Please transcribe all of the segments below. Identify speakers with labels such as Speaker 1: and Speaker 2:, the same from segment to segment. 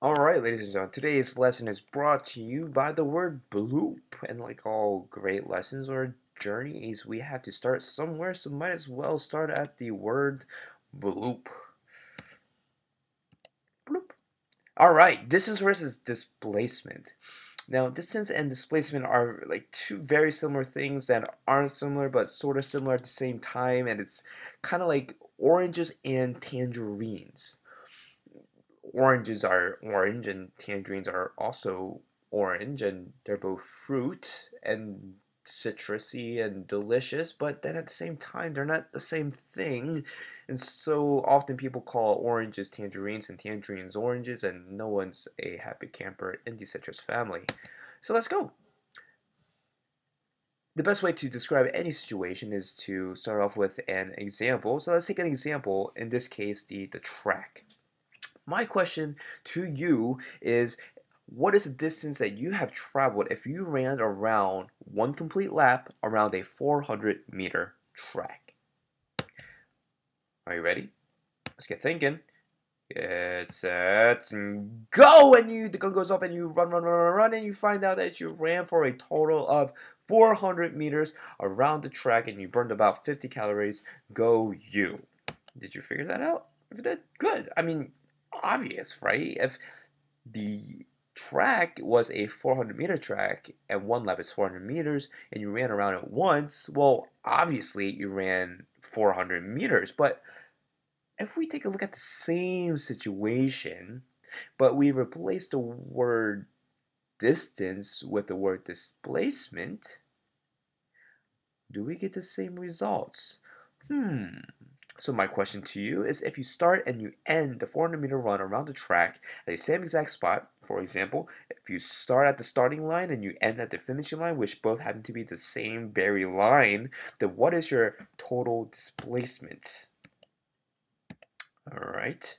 Speaker 1: Alright, ladies and gentlemen, today's lesson is brought to you by the word bloop. And like all great lessons or journeys, we have to start somewhere, so might as well start at the word bloop. Bloop. Alright, distance versus displacement. Now, distance and displacement are like two very similar things that aren't similar but sort of similar at the same time, and it's kind of like oranges and tangerines oranges are orange and tangerines are also orange and they're both fruit and citrusy and delicious but then at the same time they're not the same thing. And so often people call oranges tangerines and tangerines oranges and no one's a happy camper in the citrus family. So let's go. The best way to describe any situation is to start off with an example. So let's take an example in this case the the track my question to you is what is the distance that you have traveled if you ran around one complete lap around a 400 meter track? Are you ready? Let's get thinking. Get set go! And you the gun goes up and you run, run, run, run, run, and you find out that you ran for a total of 400 meters around the track and you burned about 50 calories. Go you! Did you figure that out? If you did, good. I mean, obvious, right? If the track was a 400 meter track and one lap is 400 meters and you ran around it once, well, obviously you ran 400 meters. But if we take a look at the same situation, but we replace the word distance with the word displacement, do we get the same results? Hmm, so my question to you is if you start and you end the 400 meter run around the track at the same exact spot, for example, if you start at the starting line and you end at the finishing line, which both happen to be the same very line, then what is your total displacement? All right.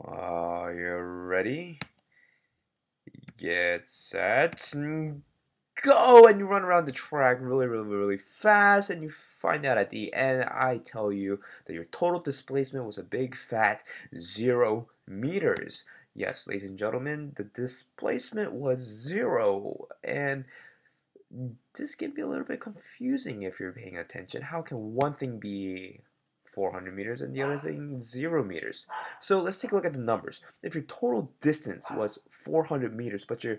Speaker 1: Are you ready? Get set go and you run around the track really really really fast and you find out at the end I tell you that your total displacement was a big fat zero meters yes ladies and gentlemen the displacement was zero and this can be a little bit confusing if you're paying attention how can one thing be 400 meters and the other thing 0 meters. So let's take a look at the numbers. If your total distance was 400 meters but your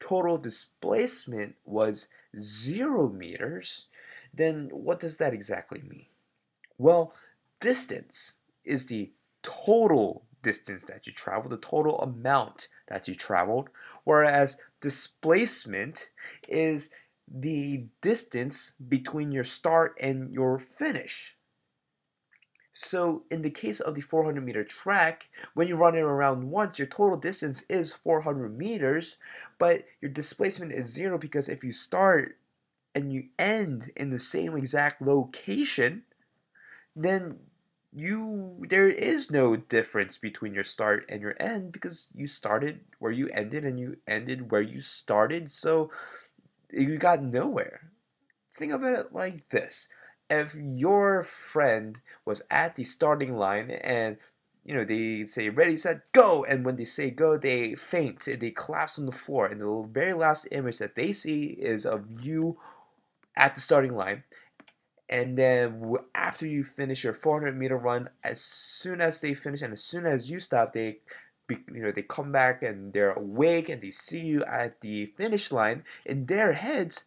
Speaker 1: total displacement was zero meters, then what does that exactly mean? Well, distance is the total distance that you travel, the total amount that you traveled, whereas displacement is the distance between your start and your finish. So in the case of the 400 meter track, when you run it around once, your total distance is 400 meters, but your displacement is zero because if you start and you end in the same exact location, then you there is no difference between your start and your end because you started where you ended and you ended where you started, so you got nowhere. Think of it like this if your friend was at the starting line and you know they say ready set go and when they say go they faint they collapse on the floor and the very last image that they see is of you at the starting line. And then after you finish your 400 meter run as soon as they finish and as soon as you stop they you know they come back and they're awake and they see you at the finish line. In their heads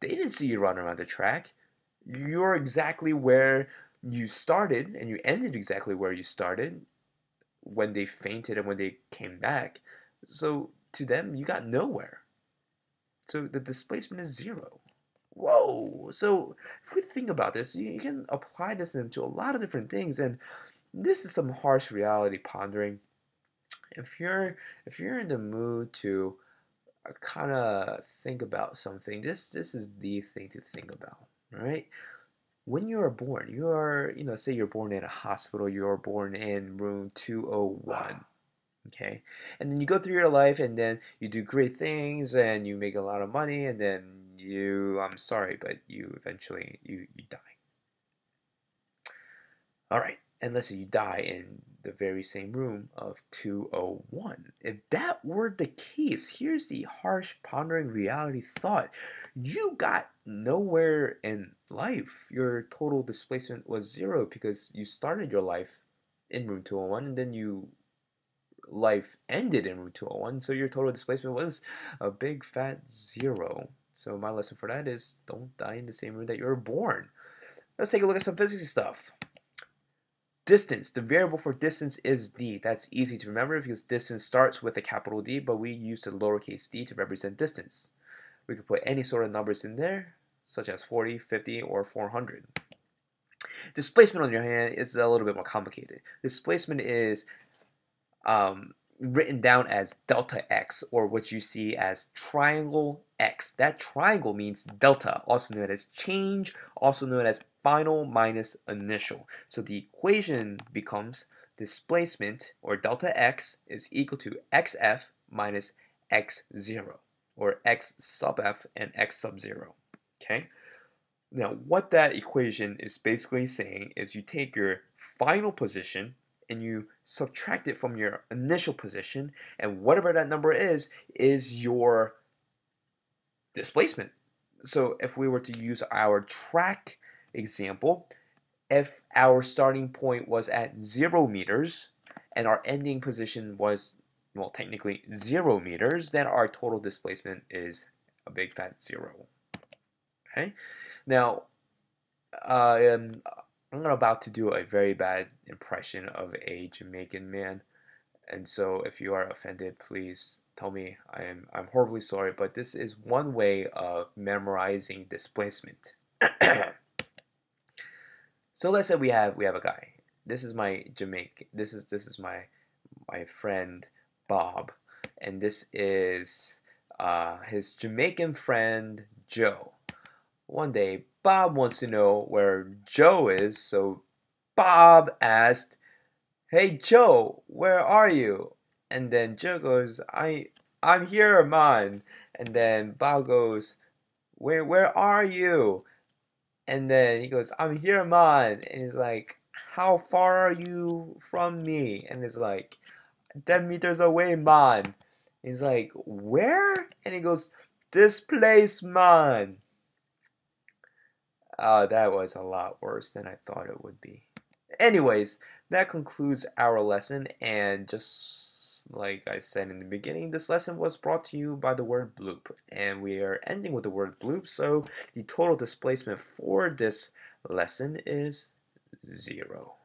Speaker 1: they didn't see you run around the track you're exactly where you started and you ended exactly where you started when they fainted and when they came back. So to them, you got nowhere. So the displacement is zero. Whoa! So if we think about this, you can apply this into a lot of different things, and this is some harsh reality pondering. If you're if you're in the mood to uh, kind of think about something, this this is the thing to think about right? When you are born, you are, you know, say you're born in a hospital, you're born in room 201, okay? And then you go through your life and then you do great things and you make a lot of money and then you, I'm sorry, but you eventually, you, you die. All right, and let's say you die in the very same room of 201. If that were the case, here's the harsh, pondering reality thought. You got nowhere in life. Your total displacement was zero because you started your life in room 201 and then you life ended in room 201 so your total displacement was a big fat zero so my lesson for that is don't die in the same room that you were born let's take a look at some physics stuff Distance, the variable for distance is d. That's easy to remember because distance starts with a capital D, but we use the lowercase d to represent distance. We could put any sort of numbers in there, such as 40, 50, or 400. Displacement on your hand is a little bit more complicated. Displacement is um, written down as delta x or what you see as triangle x. That triangle means delta, also known as change, also known as final minus initial. So the equation becomes displacement or delta x is equal to xf minus x0 or x sub f and x sub 0. Okay? Now what that equation is basically saying is you take your final position and you subtract it from your initial position and whatever that number is is your displacement so if we were to use our track example if our starting point was at zero meters and our ending position was well technically zero meters then our total displacement is a big fat zero okay now uh, I'm about to do a very bad impression of a Jamaican man, and so if you are offended, please tell me. I am I'm horribly sorry, but this is one way of memorizing displacement. so let's say we have we have a guy. This is my Jamaican. This is this is my my friend Bob, and this is uh, his Jamaican friend Joe. One day, Bob wants to know where Joe is, so Bob asked, Hey Joe, where are you? And then Joe goes, I I'm here, man. And then Bob goes, Where where are you? And then he goes, I'm here, man. And he's like, How far are you from me? And he's like, 10 meters away, man. He's like, Where? And he goes, This place, man. Uh, that was a lot worse than I thought it would be. Anyways, that concludes our lesson, and just like I said in the beginning, this lesson was brought to you by the word bloop, and we are ending with the word bloop, so the total displacement for this lesson is zero.